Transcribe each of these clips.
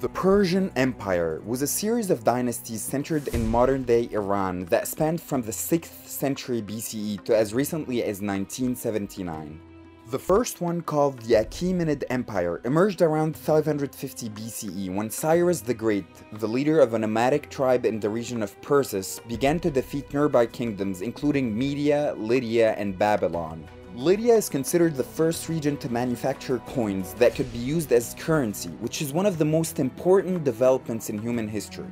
The Persian Empire was a series of dynasties centered in modern-day Iran that spanned from the 6th century BCE to as recently as 1979. The first one, called the Achaemenid Empire, emerged around 550 BCE when Cyrus the Great, the leader of a nomadic tribe in the region of Persis, began to defeat nearby kingdoms including Media, Lydia, and Babylon. Lydia is considered the first region to manufacture coins that could be used as currency, which is one of the most important developments in human history.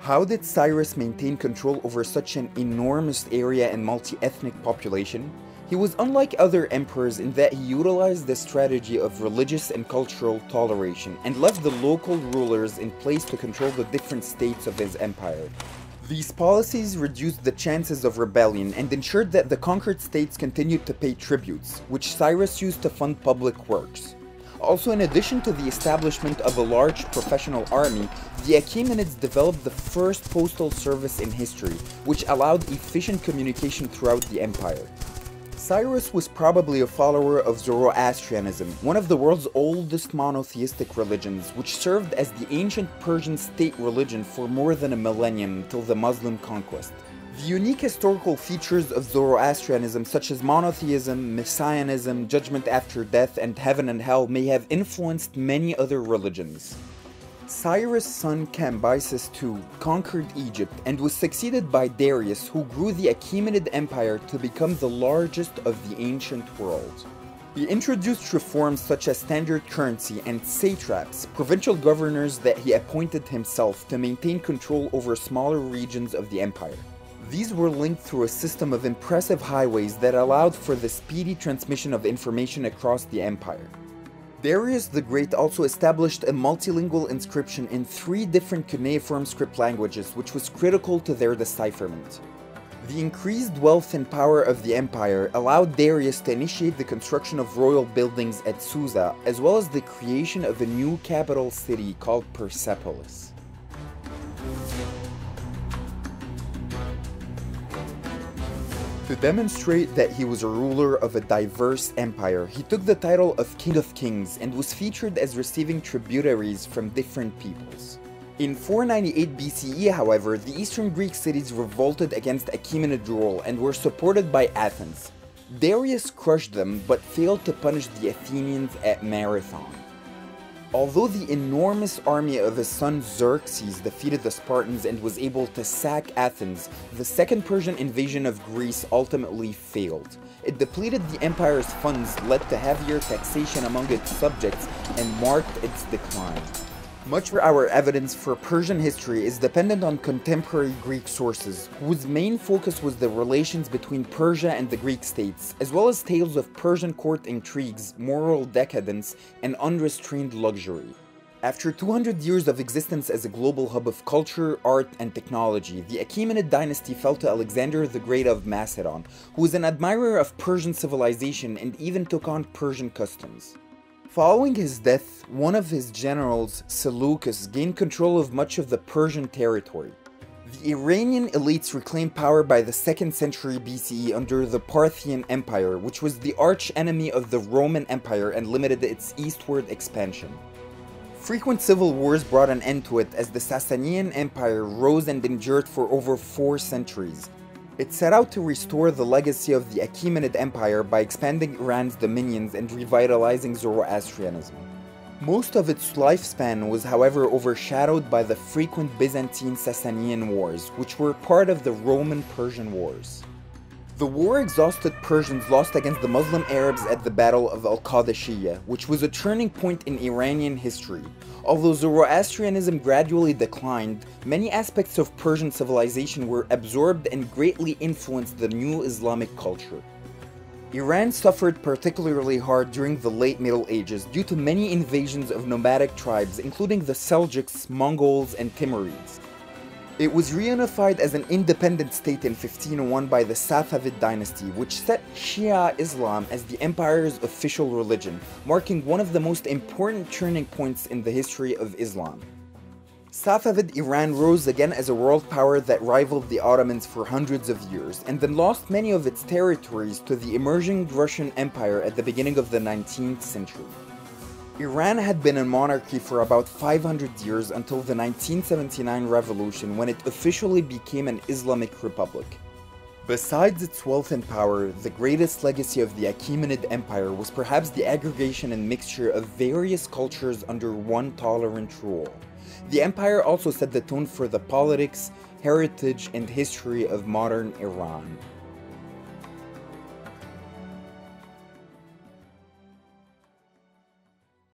How did Cyrus maintain control over such an enormous area and multi-ethnic population? He was unlike other emperors in that he utilized the strategy of religious and cultural toleration and left the local rulers in place to control the different states of his empire. These policies reduced the chances of rebellion and ensured that the conquered states continued to pay tributes, which Cyrus used to fund public works. Also, in addition to the establishment of a large professional army, the Achaemenids developed the first postal service in history, which allowed efficient communication throughout the empire. Cyrus was probably a follower of Zoroastrianism, one of the world's oldest monotheistic religions, which served as the ancient Persian state religion for more than a millennium until the Muslim conquest. The unique historical features of Zoroastrianism, such as monotheism, messianism, judgment after death, and heaven and hell, may have influenced many other religions. Cyrus' son Cambyses II conquered Egypt and was succeeded by Darius who grew the Achaemenid Empire to become the largest of the ancient world. He introduced reforms such as standard currency and satraps, provincial governors that he appointed himself to maintain control over smaller regions of the empire. These were linked through a system of impressive highways that allowed for the speedy transmission of information across the empire. Darius the Great also established a multilingual inscription in three different cuneiform script languages which was critical to their decipherment. The increased wealth and power of the empire allowed Darius to initiate the construction of royal buildings at Susa, as well as the creation of a new capital city called Persepolis. To demonstrate that he was a ruler of a diverse empire, he took the title of King of Kings and was featured as receiving tributaries from different peoples. In 498 BCE, however, the eastern Greek cities revolted against Achaemenid rule and were supported by Athens. Darius crushed them but failed to punish the Athenians at Marathon. Although the enormous army of his son Xerxes defeated the Spartans and was able to sack Athens, the second Persian invasion of Greece ultimately failed. It depleted the empire's funds, led to heavier taxation among its subjects, and marked its decline. Much of our evidence for Persian history is dependent on contemporary Greek sources, whose main focus was the relations between Persia and the Greek states, as well as tales of Persian court intrigues, moral decadence, and unrestrained luxury. After 200 years of existence as a global hub of culture, art, and technology, the Achaemenid dynasty fell to Alexander the Great of Macedon, who was an admirer of Persian civilization and even took on Persian customs. Following his death, one of his generals, Seleucus, gained control of much of the Persian territory. The Iranian elites reclaimed power by the 2nd century BCE under the Parthian Empire, which was the arch enemy of the Roman Empire and limited its eastward expansion. Frequent civil wars brought an end to it as the Sasanian Empire rose and endured for over four centuries, it set out to restore the legacy of the Achaemenid Empire by expanding Iran's dominions and revitalizing Zoroastrianism. Most of its lifespan was however overshadowed by the frequent Byzantine Sassanian wars, which were part of the Roman-Persian wars. The war exhausted Persians lost against the Muslim Arabs at the Battle of Al-Qadisiyah, which was a turning point in Iranian history. Although Zoroastrianism gradually declined, many aspects of Persian civilization were absorbed and greatly influenced the new Islamic culture. Iran suffered particularly hard during the late Middle Ages due to many invasions of nomadic tribes including the Seljuks, Mongols, and Timurids. It was reunified as an independent state in 1501 by the Safavid dynasty, which set Shia Islam as the empire's official religion, marking one of the most important turning points in the history of Islam. Safavid Iran rose again as a world power that rivaled the Ottomans for hundreds of years, and then lost many of its territories to the emerging Russian Empire at the beginning of the 19th century. Iran had been a monarchy for about 500 years until the 1979 revolution when it officially became an Islamic republic. Besides its wealth and power, the greatest legacy of the Achaemenid Empire was perhaps the aggregation and mixture of various cultures under one tolerant rule. The empire also set the tone for the politics, heritage, and history of modern Iran.